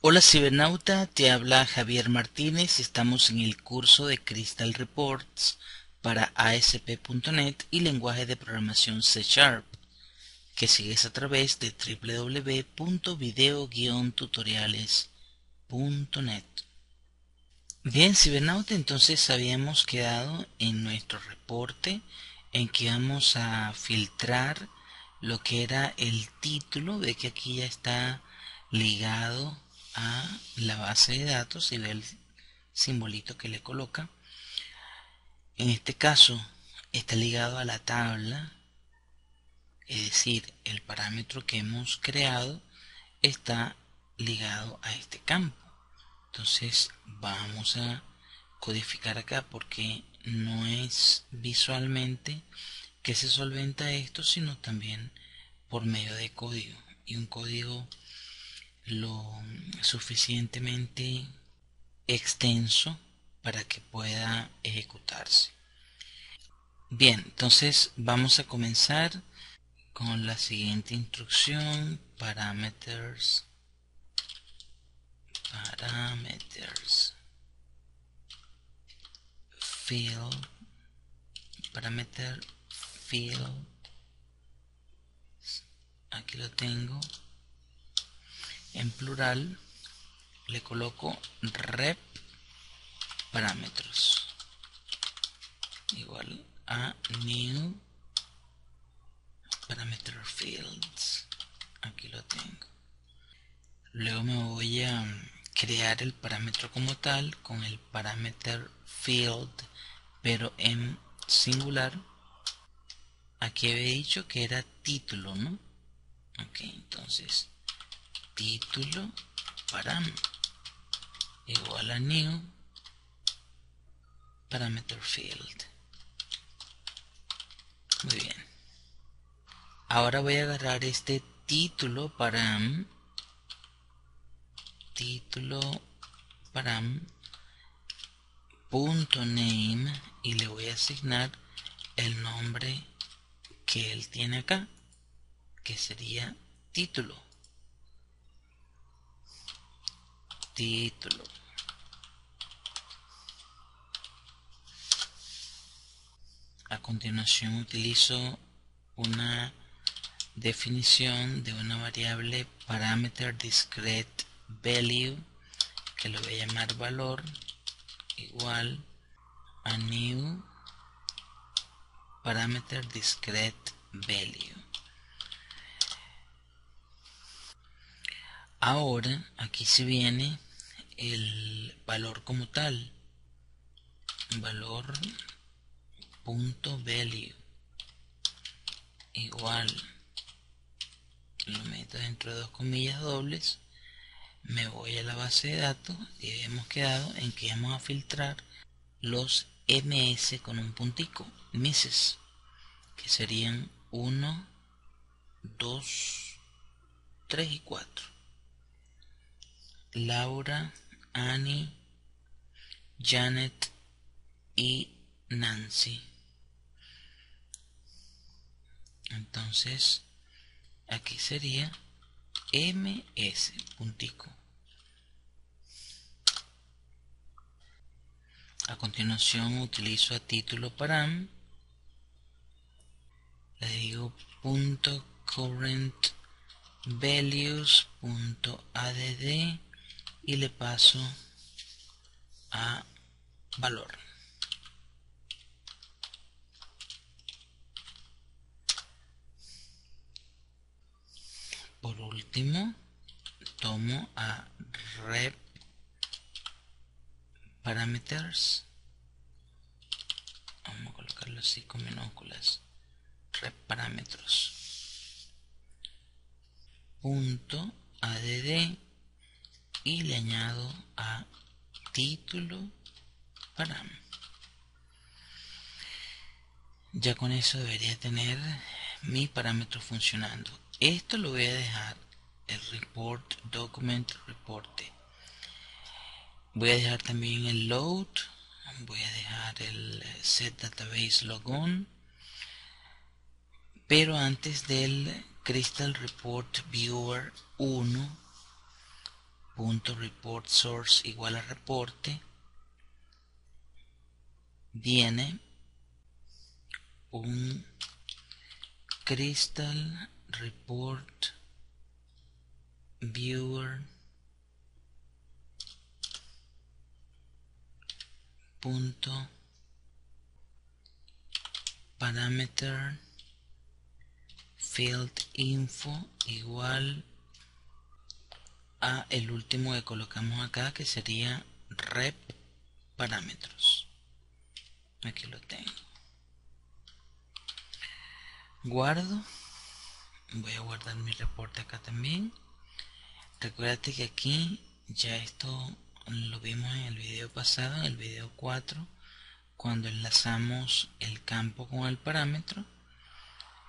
Hola cibernauta, te habla Javier Martínez y estamos en el curso de Crystal Reports para ASP.NET y lenguaje de programación C Sharp, que sigues a través de www.video-tutoriales.net. Bien, cibernauta, entonces habíamos quedado en nuestro reporte en que vamos a filtrar lo que era el título, ve que aquí ya está ligado a la base de datos y ve el simbolito que le coloca. En este caso está ligado a la tabla, es decir, el parámetro que hemos creado está ligado a este campo. Entonces vamos a codificar acá porque no es visualmente que se solventa esto, sino también por medio de código. Y un código lo suficientemente extenso para que pueda ejecutarse. Bien, entonces vamos a comenzar con la siguiente instrucción, parameters, parameters, field, parameter field, aquí lo tengo, en plural le coloco rep parámetros. Igual a new parameter fields. Aquí lo tengo. Luego me voy a crear el parámetro como tal con el parameter field pero en singular. Aquí había dicho que era título no ok entonces título param igual a new parameter field. Muy bien. Ahora voy a agarrar este título param título param punto name y le voy a asignar el nombre que él tiene acá que sería título título. A continuación utilizo una definición de una variable parameter discrete value que lo voy a llamar valor igual a new parameter discrete value ahora aquí se viene el valor como tal. Valor punto value igual. Lo meto dentro de dos comillas dobles. Me voy a la base de datos y hemos quedado en que vamos a filtrar los ms con un puntico misses que serían 1 2 3 y 4 Laura Annie, Janet y Nancy. Entonces, aquí sería ms puntico. A continuación utilizo a título param. Le digo punto current values.add y le paso a valor. Por último, tomo a rep parameters. Vamos a colocarlo así con minúsculas. Rep parámetros. Punto add y le añado a título param. Ya con eso debería tener mi parámetro funcionando. Esto lo voy a dejar el report document reporte. Voy a dejar también el load. Voy a dejar el set database logon. Pero antes del Crystal Report Viewer 1 punto report source igual a reporte viene un crystal report viewer punto parameter field info igual a el último que colocamos acá que sería rep parámetros. Aquí lo tengo. Guardo. Voy a guardar mi reporte acá también. Recuérdate que aquí ya esto lo vimos en el video pasado en el video 4 cuando enlazamos el campo con el parámetro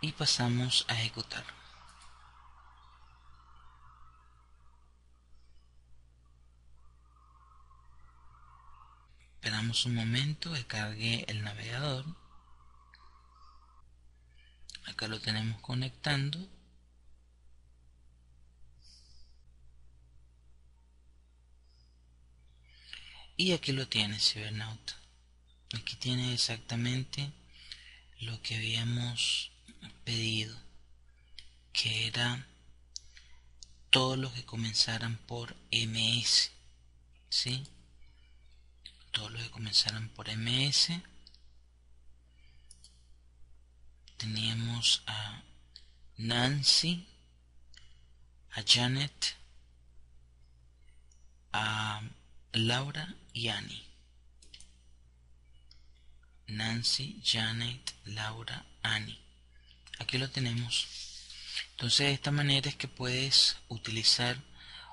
y pasamos a ejecutar esperamos un momento que cargue el navegador. Acá lo tenemos conectando. Y aquí lo tiene cibernauta. Aquí tiene exactamente lo que habíamos pedido que era todos los que comenzaran por ms ¿sí? Todos los que comenzaran por ms teníamos a Nancy, a Janet, a Laura y Annie. Nancy, Janet, Laura, Annie. Aquí lo tenemos. Entonces de esta manera es que puedes utilizar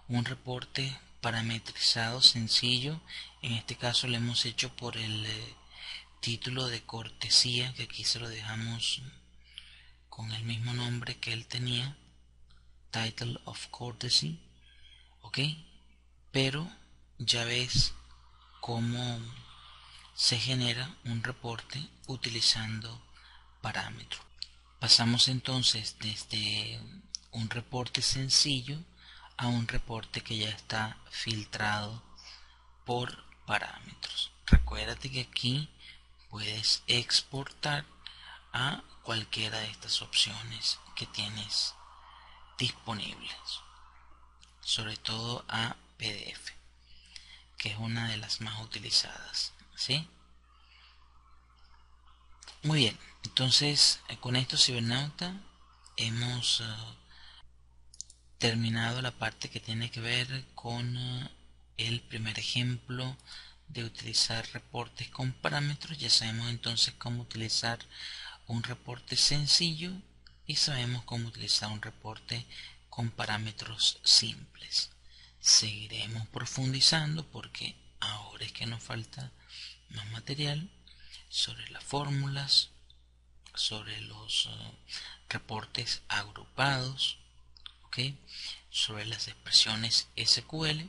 un reporte parametrizado sencillo. En este caso lo hemos hecho por el eh, título de cortesía que aquí se lo dejamos con el mismo nombre que él tenía title of courtesy ok pero ya ves cómo se genera un reporte utilizando parámetros pasamos entonces desde un reporte sencillo a un reporte que ya está filtrado por parámetros recuérdate que aquí puedes exportar a cualquiera de estas opciones que tienes disponibles sobre todo a PDF que es una de las más utilizadas ¿sí? muy bien entonces eh, con esto cibernauta hemos eh, terminado la parte que tiene que ver con eh, el primer ejemplo de utilizar reportes con parámetros. Ya sabemos entonces cómo utilizar un reporte sencillo y sabemos cómo utilizar un reporte con parámetros simples. Seguiremos profundizando porque ahora es que nos falta más material sobre las fórmulas sobre los uh, reportes agrupados sobre las expresiones SQL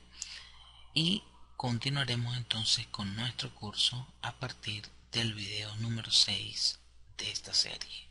y Continuaremos entonces con nuestro curso a partir del video número 6 de esta serie.